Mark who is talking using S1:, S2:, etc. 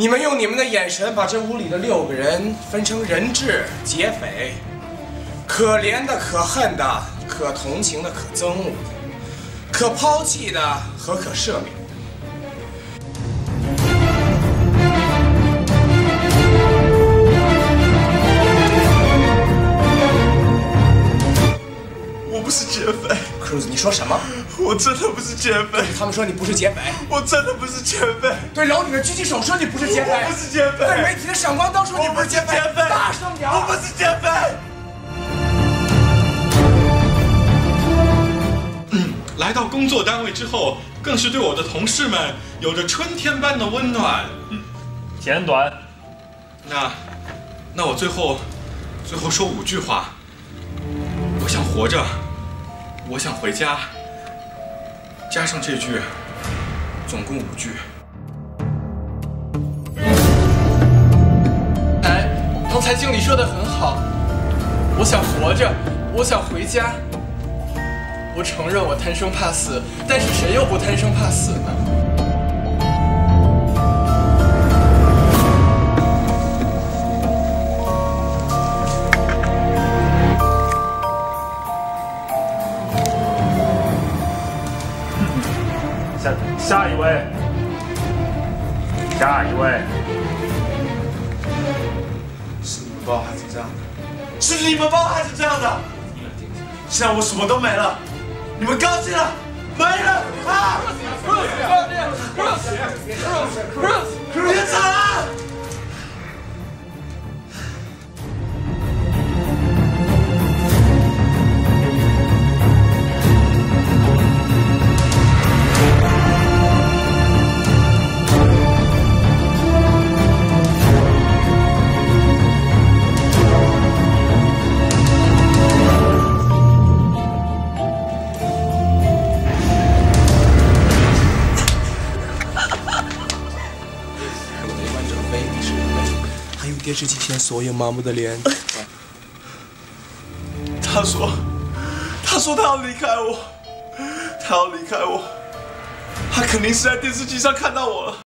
S1: 你们用你们的眼神把这屋里的六个人分成人质、劫匪，可怜的、可恨的、可同情的、可憎恶的，可抛弃的和可赦免。，Cruz，你说什么？
S2: 我真的不是劫匪。
S1: 他们说你不是劫匪，
S2: 我真的不是劫匪。
S1: 对楼里的狙击手说你不是劫匪，
S2: 我不是劫匪。
S1: 对媒体的闪光灯说你不是劫匪，大声点！
S2: 我不是劫匪。
S3: 来到工作单位之后，更是对我的同事们有着春天般的温暖。
S4: 简短。
S3: 那，那我最后，最后说五句话。我想活着，我想回家。加上这句，总共五句。
S5: 哎，刚才经理说的很好。我想活着，我想回家。我承认我贪生怕死，但是谁又不贪生怕死呢？
S4: 下下一位，下一位，
S2: 是你们把我害成这样的，是你们把我害成这样的。现在我什么都没了，你们高兴了？没了啊！
S1: 电视机前所有麻木的脸。
S2: 他说：“他说他要离开我，他要离开我，他肯定是在电视机上看到我了。”